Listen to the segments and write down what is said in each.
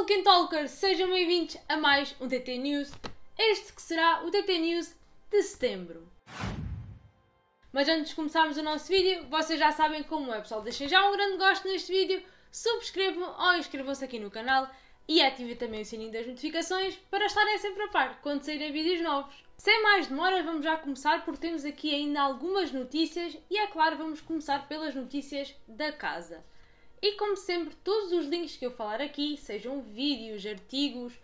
Tolkien Talkers, sejam bem-vindos a mais um TT News. Este que será o TT News de setembro. Mas antes de começarmos o nosso vídeo, vocês já sabem como é, pessoal. Deixem já um grande gosto neste vídeo, subscrevam ou inscrevam-se aqui no canal e ativem também o sininho das notificações para estarem sempre a par quando saírem vídeos novos. Sem mais demora, vamos já começar porque temos aqui ainda algumas notícias e é claro, vamos começar pelas notícias da casa. E como sempre, todos os links que eu falar aqui, sejam vídeos, artigos,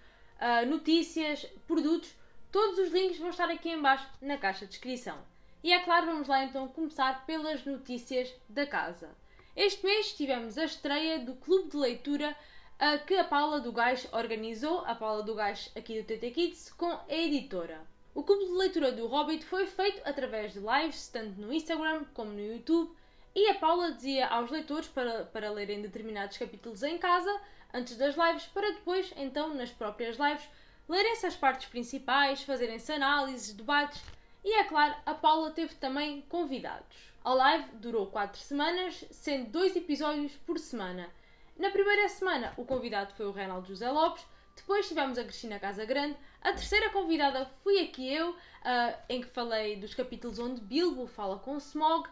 uh, notícias, produtos, todos os links vão estar aqui embaixo na caixa de descrição. E é claro, vamos lá então começar pelas notícias da casa. Este mês tivemos a estreia do Clube de Leitura uh, que a Paula do Gás organizou, a Paula do Gás aqui do TT Kids, com a editora. O Clube de Leitura do Hobbit foi feito através de lives, tanto no Instagram como no YouTube, e a Paula dizia aos leitores para, para lerem determinados capítulos em casa, antes das lives, para depois, então, nas próprias lives, lerem-se as partes principais, fazerem-se análises, debates e, é claro, a Paula teve também convidados. A live durou 4 semanas, sendo dois episódios por semana. Na primeira semana, o convidado foi o Reinaldo José Lopes, depois tivemos a Cristina Casa Grande, a terceira convidada fui aqui eu, uh, em que falei dos capítulos onde Bilbo fala com Smog,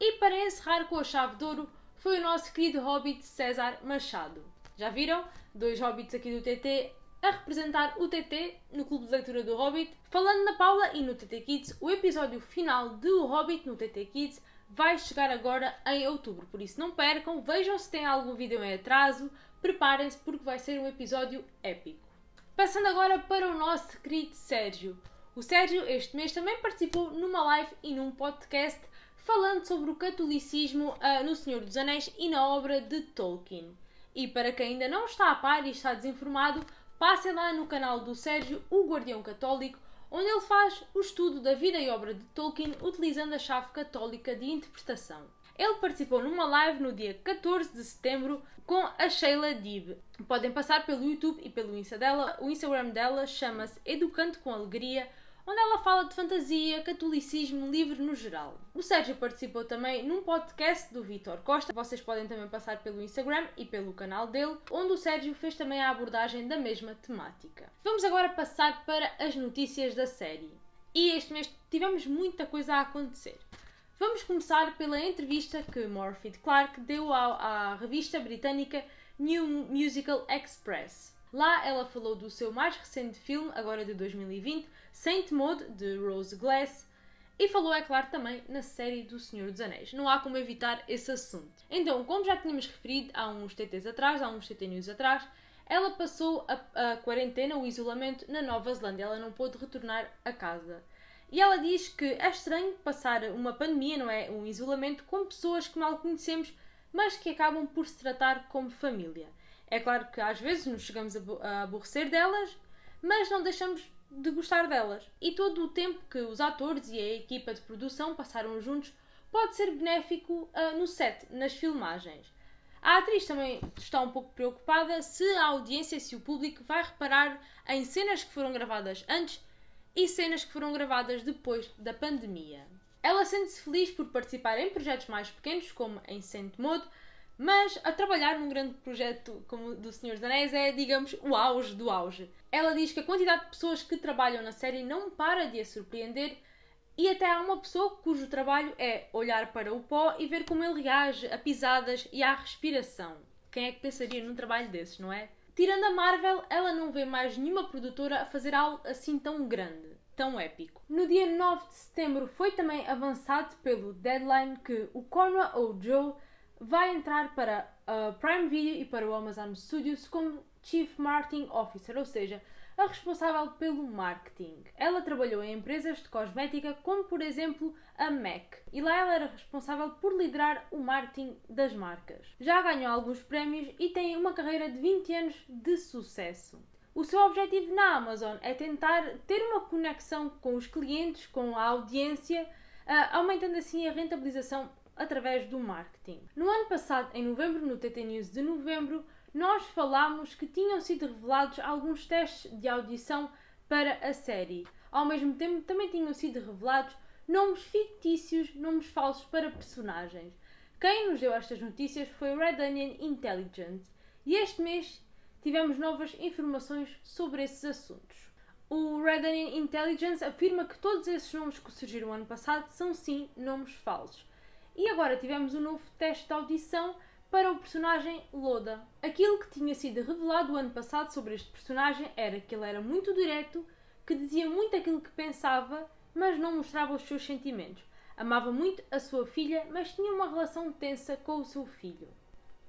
e para encerrar com a chave de ouro, foi o nosso querido hobbit César Machado. Já viram? Dois hobbits aqui do TT a representar o TT no Clube de Leitura do Hobbit. Falando na Paula e no TT Kids, o episódio final do Hobbit no TT Kids vai chegar agora em outubro, por isso não percam, vejam se tem algum vídeo em atraso, preparem-se porque vai ser um episódio épico. Passando agora para o nosso querido Sérgio. O Sérgio este mês também participou numa live e num podcast falando sobre o catolicismo uh, no Senhor dos Anéis e na obra de Tolkien. E para quem ainda não está a par e está desinformado, passem lá no canal do Sérgio, o Guardião Católico, onde ele faz o estudo da vida e obra de Tolkien utilizando a chave católica de interpretação. Ele participou numa live no dia 14 de setembro com a Sheila Dib. Podem passar pelo YouTube e pelo Insta dela. O Instagram dela chama-se Educante com Alegria onde ela fala de fantasia, catolicismo livre no geral. O Sérgio participou também num podcast do Vitor Costa, vocês podem também passar pelo Instagram e pelo canal dele, onde o Sérgio fez também a abordagem da mesma temática. Vamos agora passar para as notícias da série. E este mês tivemos muita coisa a acontecer. Vamos começar pela entrevista que Morphy Clark deu à, à revista britânica New Musical Express. Lá ela falou do seu mais recente filme, agora de 2020, Saint Maud, de Rose Glass, e falou, é claro, também na série do Senhor dos Anéis. Não há como evitar esse assunto. Então, como já tínhamos referido há uns TTs atrás, há uns TT News atrás, ela passou a, a quarentena, o isolamento, na Nova Zelândia. Ela não pôde retornar a casa. E ela diz que é estranho passar uma pandemia, não é? Um isolamento com pessoas que mal conhecemos, mas que acabam por se tratar como família. É claro que às vezes nos chegamos a aborrecer delas, mas não deixamos de gostar delas. E todo o tempo que os atores e a equipa de produção passaram juntos pode ser benéfico uh, no set, nas filmagens. A atriz também está um pouco preocupada se a audiência, se o público vai reparar em cenas que foram gravadas antes e cenas que foram gravadas depois da pandemia. Ela sente-se feliz por participar em projetos mais pequenos, como em Saint Maud, mas a trabalhar num grande projeto como o do Senhor dos Anéis é, digamos, o auge do auge. Ela diz que a quantidade de pessoas que trabalham na série não para de a surpreender e até há uma pessoa cujo trabalho é olhar para o pó e ver como ele reage a pisadas e à respiração. Quem é que pensaria num trabalho desses, não é? Tirando a Marvel, ela não vê mais nenhuma produtora a fazer algo assim tão grande, tão épico. No dia 9 de setembro foi também avançado pelo Deadline que o Conrad ou Joe vai entrar para a Prime Video e para o Amazon Studios como Chief Marketing Officer, ou seja, a responsável pelo marketing. Ela trabalhou em empresas de cosmética como, por exemplo, a MAC, e lá ela era responsável por liderar o marketing das marcas. Já ganhou alguns prémios e tem uma carreira de 20 anos de sucesso. O seu objetivo na Amazon é tentar ter uma conexão com os clientes, com a audiência, ah, aumentando assim a rentabilização através do marketing. No ano passado, em novembro, no TT News de novembro, nós falámos que tinham sido revelados alguns testes de audição para a série. Ao mesmo tempo, também tinham sido revelados nomes fictícios, nomes falsos para personagens. Quem nos deu estas notícias foi o Red Onion Intelligence. E este mês tivemos novas informações sobre esses assuntos. O Red Onion Intelligence afirma que todos esses nomes que surgiram ano passado são sim nomes falsos. E agora tivemos um novo teste de audição para o personagem Loda. Aquilo que tinha sido revelado o ano passado sobre este personagem era que ele era muito direto, que dizia muito aquilo que pensava, mas não mostrava os seus sentimentos. Amava muito a sua filha, mas tinha uma relação tensa com o seu filho.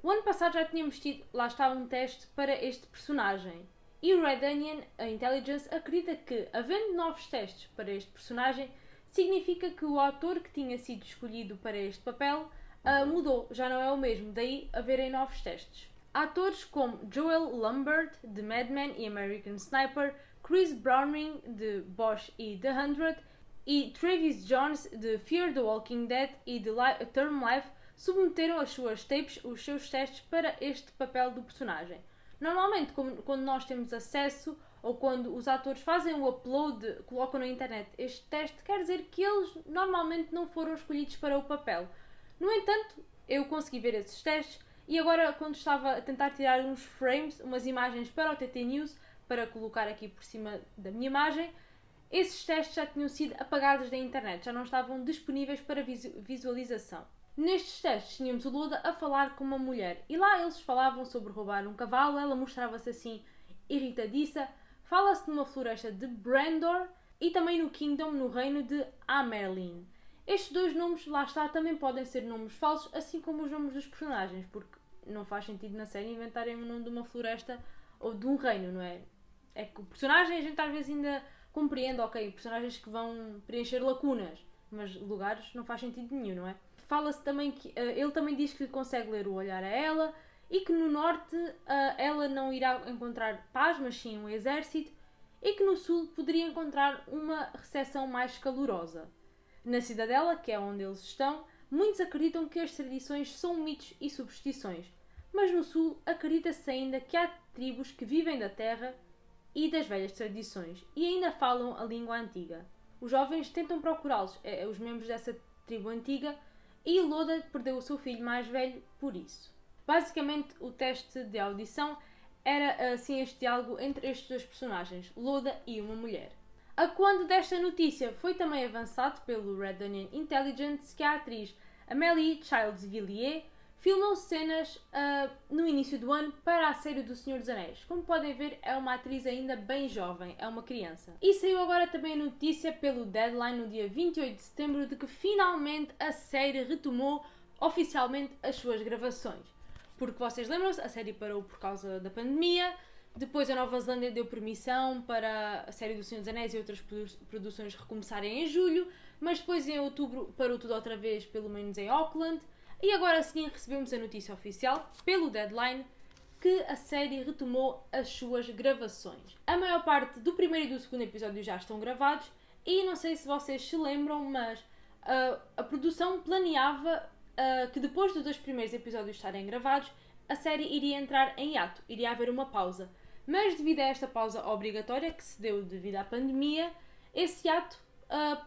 O ano passado já tínhamos tido, lá estava um teste para este personagem. E o Red Onion, a Intelligence, acredita que, havendo novos testes para este personagem, significa que o ator que tinha sido escolhido para este papel uh, mudou, já não é o mesmo, daí haverem novos testes. Atores como Joel Lambert, de Mad Men e American Sniper, Chris Browning, de Bosch e The Hundred, e Travis Jones, de Fear the Walking Dead e de Term Life, submeteram as suas tapes, os seus testes para este papel do personagem. Normalmente, quando nós temos acesso ou quando os atores fazem o upload, colocam na internet este teste, quer dizer que eles normalmente não foram escolhidos para o papel. No entanto, eu consegui ver esses testes e agora, quando estava a tentar tirar uns frames, umas imagens para o TT News, para colocar aqui por cima da minha imagem, esses testes já tinham sido apagados da internet, já não estavam disponíveis para visualização. Nestes testes tínhamos o Luda a falar com uma mulher e lá eles falavam sobre roubar um cavalo, ela mostrava-se assim irritadiça. Fala-se de uma floresta de Brandor e também no Kingdom, no reino de Amerlin. Estes dois nomes, lá está, também podem ser nomes falsos, assim como os nomes dos personagens, porque não faz sentido na série inventarem o nome de uma floresta ou de um reino, não é? É que o personagem a gente às vezes ainda compreende, ok, personagens que vão preencher lacunas, mas lugares não faz sentido nenhum, não é? Fala-se também que uh, ele também diz que consegue ler o olhar a ela e que no norte uh, ela não irá encontrar paz, mas sim um exército, e que no sul poderia encontrar uma recepção mais calorosa. Na cidadela, que é onde eles estão, muitos acreditam que as tradições são mitos e superstições, mas no sul acredita-se ainda que há tribos que vivem da terra e das velhas tradições e ainda falam a língua antiga. Os jovens tentam procurá-los, é, os membros dessa tribo antiga, e Loda perdeu o seu filho mais velho por isso. Basicamente, o teste de audição era assim este diálogo entre estes dois personagens, Loda e uma mulher. A quando desta notícia foi também avançado pelo Red Onion Intelligence que a atriz Amélie Childs Villiers filmou cenas uh, no início do ano para a série do Senhor dos Anéis. Como podem ver, é uma atriz ainda bem jovem, é uma criança. E saiu agora também a notícia pelo Deadline no dia 28 de setembro de que finalmente a série retomou oficialmente as suas gravações. Porque vocês lembram-se, a série parou por causa da pandemia, depois a Nova Zelândia deu permissão para a série do Senhor dos Anéis e outras produções recomeçarem em julho, mas depois em outubro parou tudo outra vez, pelo menos em Auckland. E agora sim recebemos a notícia oficial, pelo deadline, que a série retomou as suas gravações. A maior parte do primeiro e do segundo episódio já estão gravados e não sei se vocês se lembram, mas uh, a produção planeava uh, que depois dos dois primeiros episódios estarem gravados, a série iria entrar em hiato, iria haver uma pausa. Mas devido a esta pausa obrigatória que se deu devido à pandemia, esse hiato uh,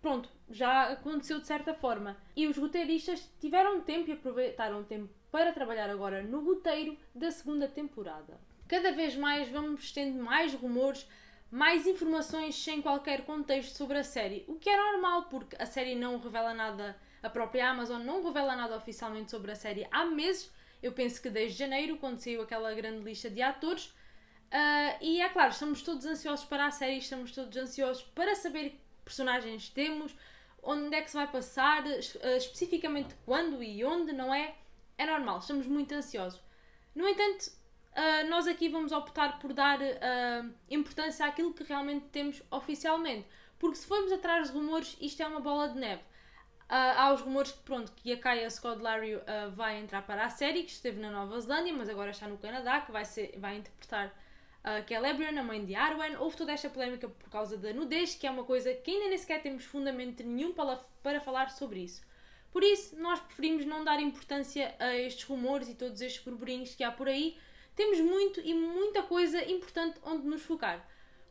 pronto, já aconteceu de certa forma. E os roteiristas tiveram tempo e aproveitaram tempo para trabalhar agora no roteiro da segunda temporada. Cada vez mais vamos tendo mais rumores, mais informações sem qualquer contexto sobre a série, o que é normal porque a série não revela nada, a própria Amazon não revela nada oficialmente sobre a série há meses. Eu penso que desde janeiro, quando saiu aquela grande lista de atores. Uh, e é claro, estamos todos ansiosos para a série, estamos todos ansiosos para saber personagens temos, onde é que se vai passar, uh, especificamente quando e onde, não é? É normal, estamos muito ansiosos. No entanto, uh, nós aqui vamos optar por dar importância àquilo que realmente temos oficialmente. Porque se formos atrás de rumores, isto é uma bola de neve. Há os rumores que, pronto, que a Kaya Scodelario vai entrar para a série, que esteve na Nova Zelândia, mas agora está no Canadá, que vai, ser, vai interpretar uh, que é Lebrion, a mãe de Arwen. Houve toda esta polémica por causa da nudez, que é uma coisa que ainda nem sequer temos fundamento nenhum para, para falar sobre isso. Por isso, nós preferimos não dar importância a estes rumores e todos estes burburinhos que há por aí. Temos muito e muita coisa importante onde nos focar.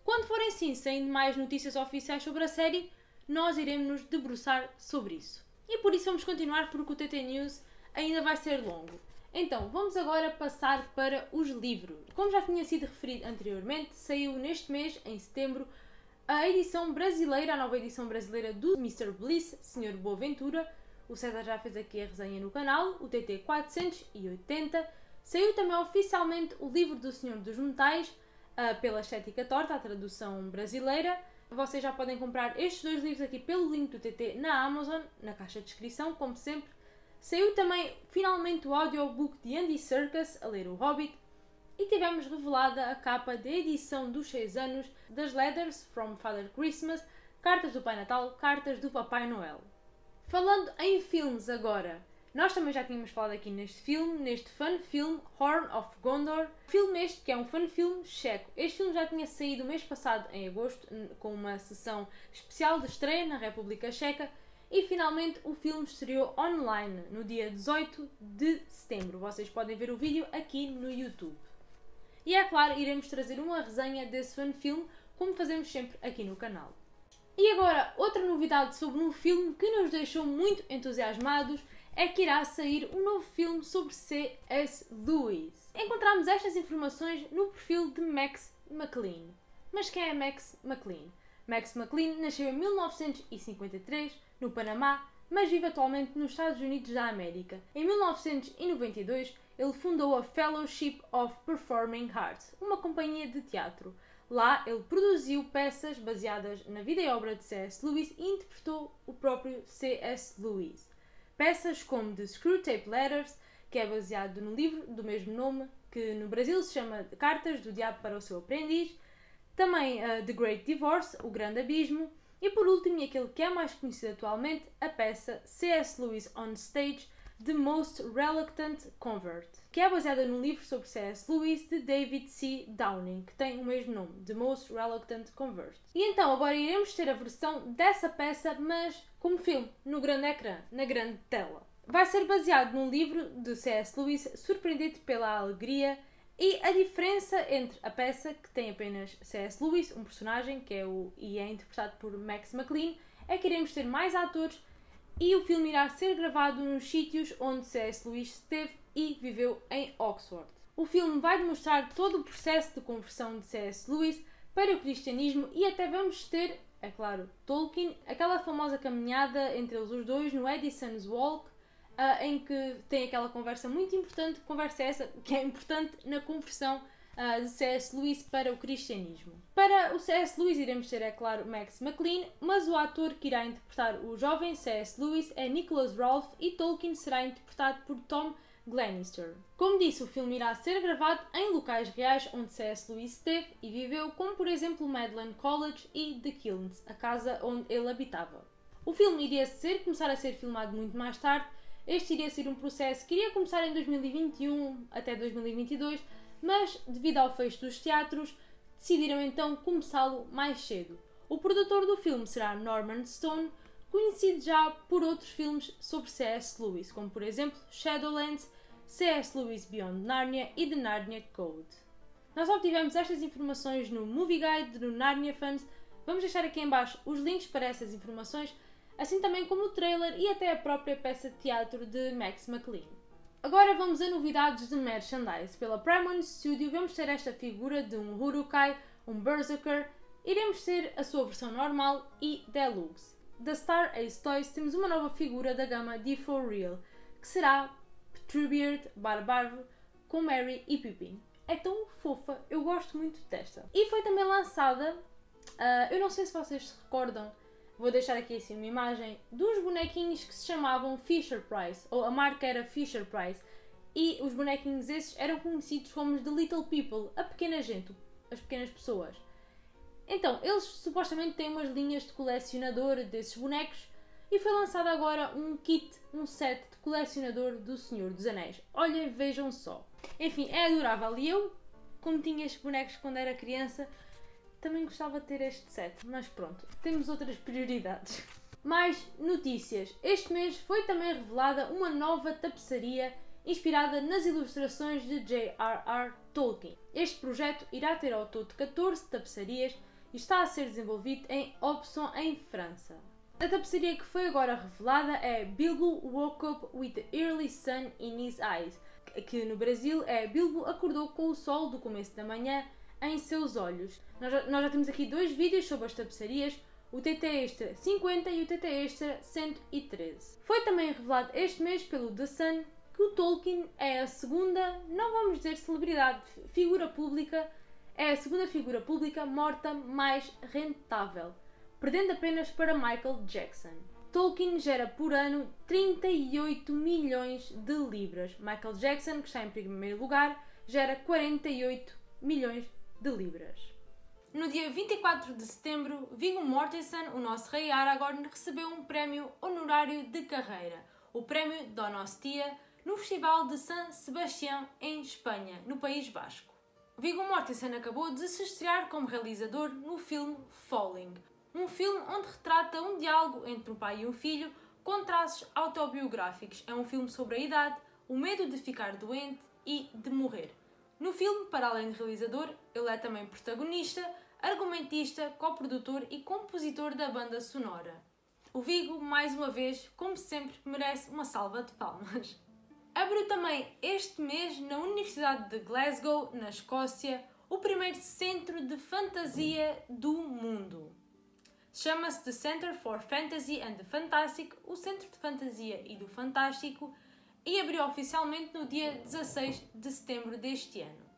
Quando forem sim saindo mais notícias oficiais sobre a série, nós iremos nos debruçar sobre isso. E por isso vamos continuar porque o TT News ainda vai ser longo. Então, vamos agora passar para os livros. Como já tinha sido referido anteriormente, saiu neste mês, em setembro, a edição brasileira, a nova edição brasileira do Mr. Bliss, Senhor Boaventura. O César já fez aqui a resenha no canal, o TT 480. Saiu também oficialmente o livro do Senhor dos Metais, uh, pela Estética Torta, a tradução brasileira. Vocês já podem comprar estes dois livros aqui pelo link do TT na Amazon, na caixa de descrição, como sempre. Saiu também finalmente o audiobook de Andy Serkis, a ler o Hobbit, e tivemos revelada a capa da edição dos 6 anos das Letters from Father Christmas, cartas do Pai Natal, cartas do Papai Noel. Falando em filmes agora, nós também já tínhamos falado aqui neste filme, neste fun film Horn of Gondor. Filme este que é um fun film checo. Este filme já tinha saído mês passado, em agosto, com uma sessão especial de estreia na República Checa. E finalmente o filme estreou online no dia 18 de setembro. Vocês podem ver o vídeo aqui no YouTube. E é claro, iremos trazer uma resenha desse fun film, como fazemos sempre aqui no canal. E agora, outra novidade sobre um filme que nos deixou muito entusiasmados é que irá sair um novo filme sobre C.S. Lewis. Encontramos estas informações no perfil de Max McLean. Mas quem é Max McLean? Max McLean nasceu em 1953 no Panamá, mas vive atualmente nos Estados Unidos da América. Em 1992, ele fundou a Fellowship of Performing Arts, uma companhia de teatro. Lá, ele produziu peças baseadas na vida e obra de C.S. Lewis e interpretou o próprio C.S. Lewis. Peças como The Screwtape Letters, que é baseado no livro do mesmo nome, que no Brasil se chama Cartas do Diabo para o Seu Aprendiz, também uh, The Great Divorce, O Grande Abismo, e por último, e aquele que é mais conhecido atualmente, a peça C.S. Lewis on Stage, The Most Reluctant Convert, que é baseada no livro sobre C.S. Lewis de David C. Downing, que tem o mesmo nome, The Most Reluctant Convert. E então agora iremos ter a versão dessa peça, mas como filme, no grande ecrã, na grande tela. Vai ser baseado num livro de C.S. Lewis, surpreendido pela alegria e a diferença entre a peça, que tem apenas C.S. Lewis, um personagem que é o e é interpretado por Max McLean, é que iremos ter mais atores e o filme irá ser gravado nos sítios onde C.S. Lewis esteve e viveu em Oxford. O filme vai demonstrar todo o processo de conversão de C.S. Lewis para o cristianismo e até vamos ter, é claro, Tolkien, aquela famosa caminhada entre eles os dois no Edison's Walk, uh, em que tem aquela conversa muito importante, conversa essa que é importante na conversão uh, de C.S. Lewis para o cristianismo. Para o C.S. Lewis iremos ter, é claro, Max McLean, mas o ator que irá interpretar o jovem C.S. Lewis é Nicholas Rolfe e Tolkien será interpretado por Tom Glenister. Como disse, o filme irá ser gravado em locais reais onde C.S. Lewis esteve e viveu, como por exemplo Magdalen College e The Kilns, a casa onde ele habitava. O filme iria ser começar a ser filmado muito mais tarde. Este iria ser um processo que iria começar em 2021 até 2022, mas devido ao fecho dos teatros, decidiram então começá-lo mais cedo. O produtor do filme será Norman Stone, conhecido já por outros filmes sobre C.S. Lewis, como por exemplo Shadowlands, C.S. Lewis Beyond Narnia e The Narnia Code. Nós obtivemos estas informações no Movie Guide do Narnia Fans. Vamos deixar aqui em baixo os links para essas informações, assim também como o trailer e até a própria peça de teatro de Max McLean. Agora vamos a novidades de merchandise. Pela Paramount Studio vamos ter esta figura de um Urukai, um Berserker, iremos ter a sua versão normal e Deluxe. Da Star Ace Toys temos uma nova figura da gama D4 Real, que será Truebeard Barbarvo com Mary e Pippin. É tão fofa, eu gosto muito desta. E foi também lançada, uh, eu não sei se vocês se recordam, Vou deixar aqui assim uma imagem dos bonequinhos que se chamavam Fisher Price, ou a marca era Fisher Price, e os bonequinhos esses eram conhecidos como The Little People, a pequena gente, as pequenas pessoas. Então, eles supostamente têm umas linhas de colecionador desses bonecos e foi lançado agora um kit, um set de colecionador do Senhor dos Anéis. Olhem, vejam só. Enfim, é adorável e eu, como tinha estes bonecos quando era criança, também gostava de ter este set, mas pronto, temos outras prioridades. Mais notícias. Este mês foi também revelada uma nova tapeçaria inspirada nas ilustrações de J.R.R. Tolkien. Este projeto irá ter ao todo 14 tapeçarias e está a ser desenvolvido em Opson, em França. A tapeçaria que foi agora revelada é Bilbo woke up with the early sun in his eyes, que no Brasil é Bilbo acordou com o sol do começo da manhã em seus olhos. Nós já, nós já temos aqui dois vídeos sobre as tapeçarias, o TT Extra 50 e o TT Extra 113. Foi também revelado este mês pelo The Sun que o Tolkien é a segunda, não vamos dizer celebridade, figura pública, é a segunda figura pública morta mais rentável, perdendo apenas para Michael Jackson. Tolkien gera por ano 38 milhões de libras. Michael Jackson, que está em primeiro lugar, gera 48 milhões de libras. No dia 24 de setembro, Viggo Mortensen, o nosso rei Aragorn, recebeu um prémio honorário de carreira, o prémio Donostia, no Festival de San Sebastián, em Espanha, no País Basco. Viggo Mortensen acabou de se estrear como realizador no filme Falling, um filme onde retrata um diálogo entre um pai e um filho com traços autobiográficos. É um filme sobre a idade, o medo de ficar doente e de morrer. No filme, para além de realizador, ele é também protagonista, argumentista, coprodutor e compositor da banda sonora. O Vigo, mais uma vez, como sempre, merece uma salva de palmas. Abriu também este mês na Universidade de Glasgow, na Escócia, o primeiro centro de fantasia do mundo. Chama-se The Center for Fantasy and the Fantastic, o Centro de Fantasia e do Fantástico, e abriu oficialmente no dia 16 de setembro deste ano.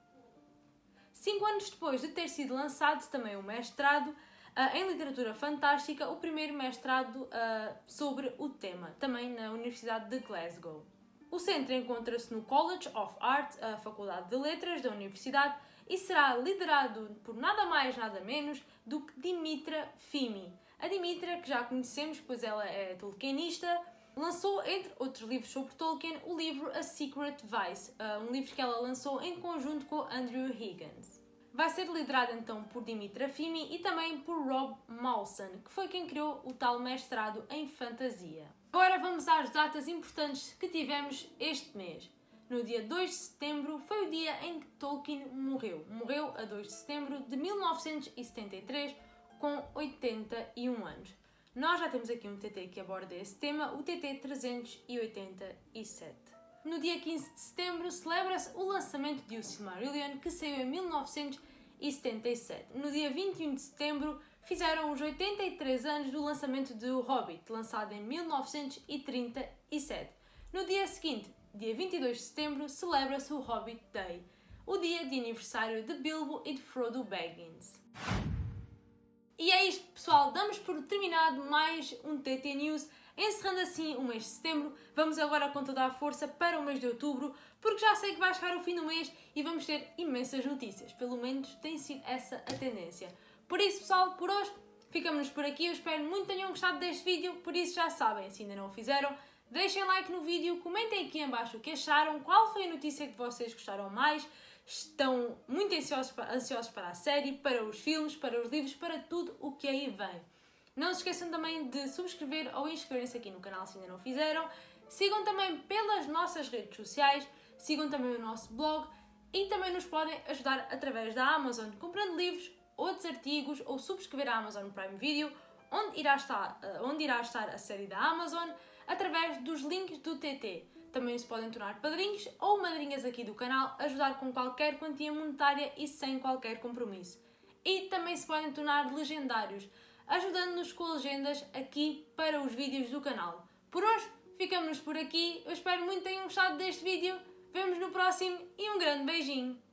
Cinco anos depois de ter sido lançado também o mestrado uh, em Literatura Fantástica, o primeiro mestrado uh, sobre o tema, também na Universidade de Glasgow. O centro encontra-se no College of Art, a Faculdade de Letras da Universidade, e será liderado por nada mais nada menos do que Dimitra Fimi. A Dimitra, que já conhecemos, pois ela é tolkienista, Lançou, entre outros livros sobre Tolkien, o livro A Secret Vice, uh, um livro que ela lançou em conjunto com Andrew Higgins. Vai ser liderado então por Dimitra Fimi e também por Rob Malson, que foi quem criou o tal mestrado em fantasia. Agora vamos às datas importantes que tivemos este mês. No dia 2 de setembro foi o dia em que Tolkien morreu. Morreu a 2 de setembro de 1973, com 81 anos. Nós já temos aqui um TT que aborda esse tema, o TT 387. No dia 15 de setembro celebra-se o lançamento de O Silmarillion, que saiu em 1977. No dia 21 de setembro fizeram os 83 anos do lançamento de O Hobbit, lançado em 1937. No dia seguinte, dia 22 de setembro, celebra-se o Hobbit Day, o dia de aniversário de Bilbo e de Frodo Baggins. E é isto, pessoal. Damos por terminado mais um TT News. Encerrando assim o mês de setembro, vamos agora com toda a força para o mês de outubro, porque já sei que vai chegar o fim do mês e vamos ter imensas notícias. Pelo menos tem sido essa a tendência. Por isso, pessoal, por hoje ficamos por aqui. Eu espero muito que tenham gostado deste vídeo, por isso já sabem, se ainda não o fizeram, deixem like no vídeo, comentem aqui em baixo o que acharam, qual foi a notícia que vocês gostaram mais estão muito ansiosos ansiosos para a série, para os filmes, para os livros, para tudo o que aí vem. Não se esqueçam também de subscrever ou inscreverem-se aqui no canal se ainda não fizeram. Sigam também pelas nossas redes sociais, sigam também o nosso blog e também nos podem ajudar através da Amazon comprando livros, outros artigos ou subscrever a Amazon Prime Video, onde irá estar, eh, onde irá estar a série da Amazon, através dos links do TT também se podem tornar padrinhos ou madrinhas aqui do canal, ajudar com qualquer quantia monetária e sem qualquer compromisso. E também se podem tornar legendários, ajudando-nos com legendas aqui para os vídeos do canal. Por hoje, ficamos por aqui. Eu espero muito que tenham gostado deste vídeo. Vemos no próximo e um grande beijinho!